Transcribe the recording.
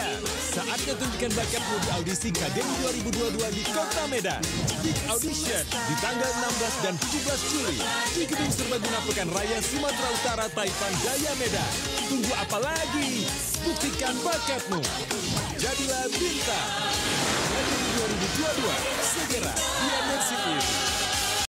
Medan. Saatnya tunjukkan bakatmu di audisi KDM 2022 di Kota Medan. Big Audition di tanggal 16 dan 17 Juli di Gedung Serbaguna Pekan Raya Sumatera Utara Taipan Jaya Medan. Tunggu apa lagi? Buktikan bakatmu. Jadilah bintang. KDM 2022 segera.